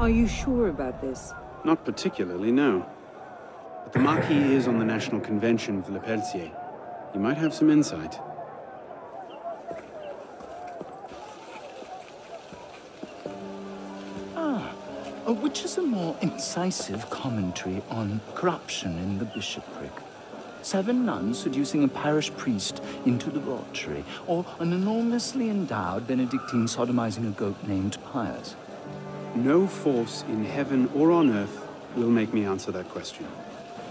Are you sure about this? Not particularly, no. But the Marquis is on the National Convention for Le Pelletier. He might have some insight. Ah, uh, which is a more incisive commentary on corruption in the bishopric? Seven nuns seducing a parish priest into debauchery, or an enormously endowed Benedictine sodomizing a goat named Pius? No force in heaven or on earth will make me answer that question.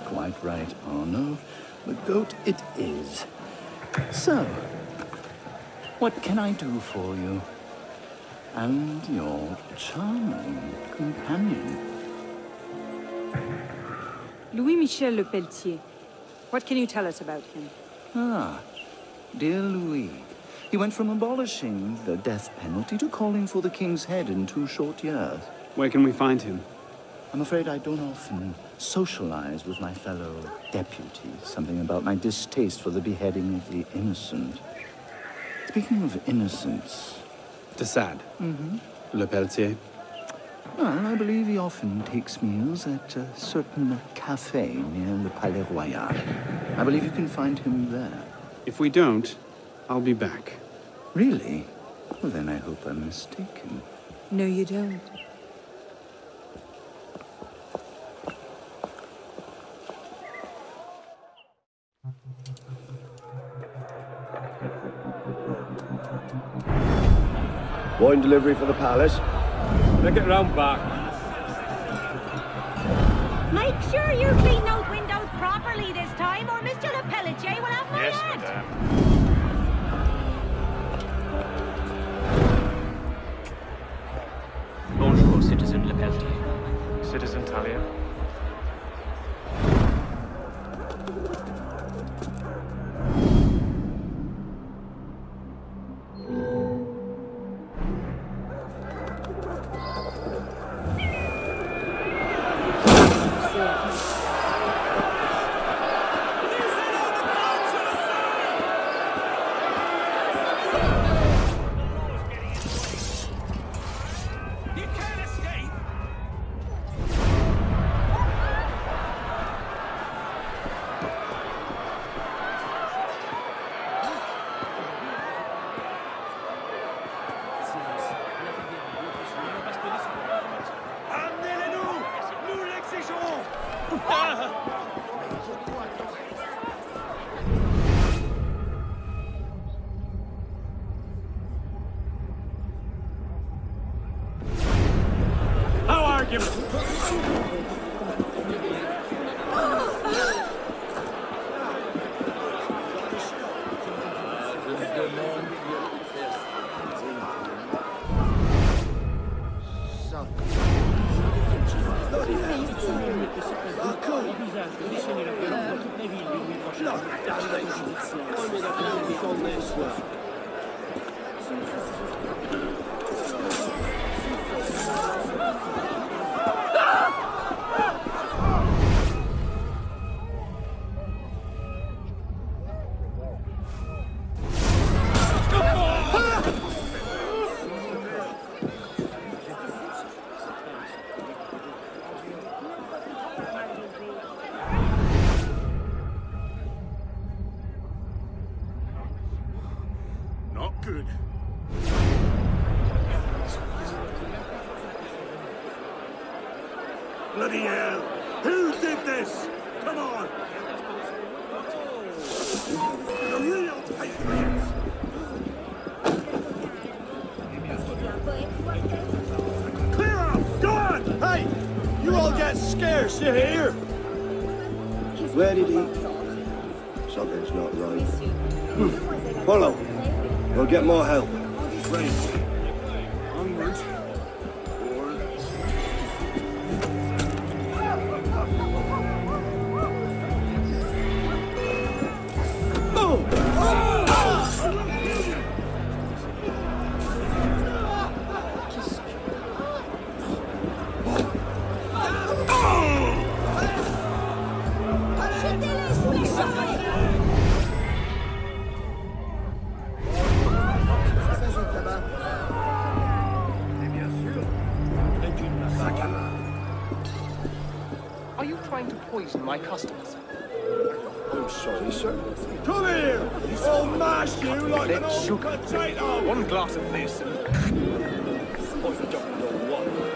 Quite right, Arno. The goat it is. So, what can I do for you? And your charming companion. Louis Michel Le Pelletier. What can you tell us about him? Ah, dear Louis. He went from abolishing the death penalty to calling for the king's head in two short years. Where can we find him? I'm afraid I don't often socialize with my fellow deputies. Something about my distaste for the beheading of the innocent. Speaking of innocence... De Sade. Mm-hmm. Le Pelletier. Well, I believe he often takes meals at a certain cafe near the Palais Royal. I believe you can find him there. If we don't, I'll be back. Really? Well, then I hope I'm mistaken. No, you don't. Wine delivery for the palace. Make it round back. Make sure you clean those Là, là, Get scarce, you hear? Where did he? Something's not right. Hmm. Follow. We'll get more help. Ready. Are you trying to poison my customers? I'm sorry, sir. Come here! I'll mash you like an old sugar. potato! One glass of this. I don't know what.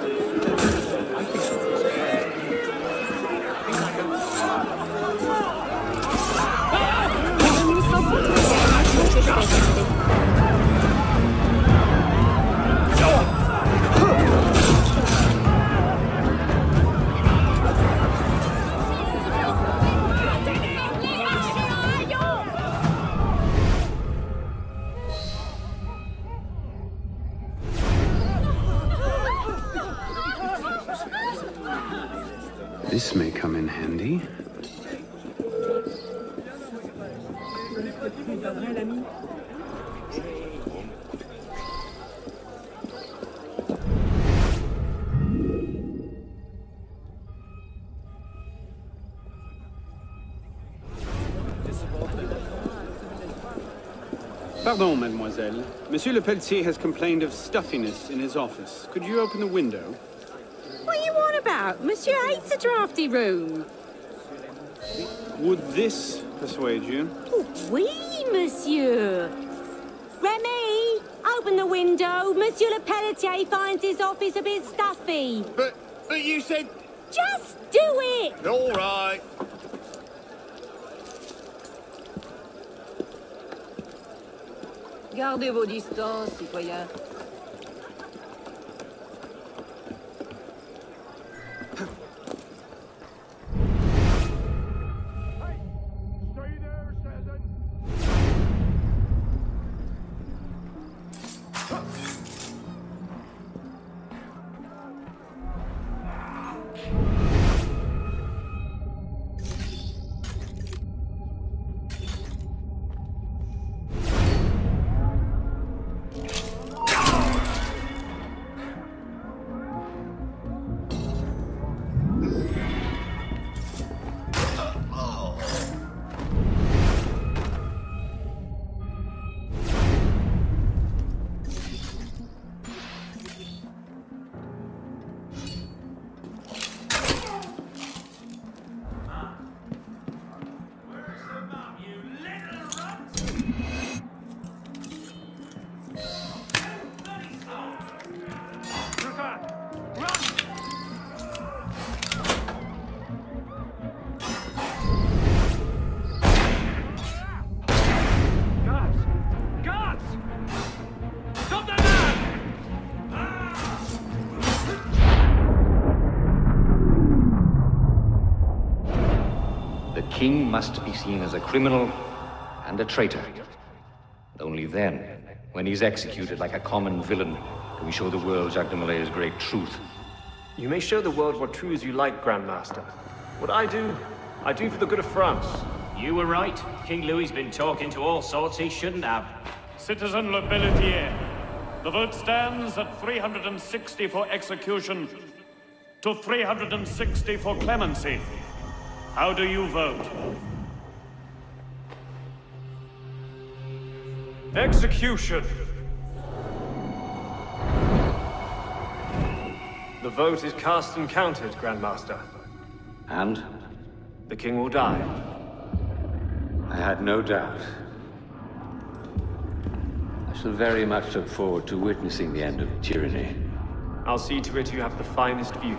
This may come in handy. Pardon, mademoiselle. Monsieur Le Pelletier has complained of stuffiness in his office. Could you open the window? What are you on about? Monsieur hates a drafty room. Would this persuade you? Oh, oui, monsieur. Remy, open the window. Monsieur Le Pelletier finds his office a bit stuffy. But, but you said... Just do it! All right. Gardez vos distances, citoyens. Must be seen as a criminal and a traitor. And Only then, when he's executed like a common villain, can we show the world Jacques de Molay's great truth. You may show the world what truths you like, Grandmaster. What I do, I do for the good of France. You were right. King Louis's been talking to all sorts he shouldn't have. Citizen Le Pelletier, the vote stands at 360 for execution to 360 for clemency. How do you vote? Execution! The vote is cast and counted, Grandmaster. And The king will die. I had no doubt. I shall very much look forward to witnessing the end of tyranny. I'll see to it you have the finest view.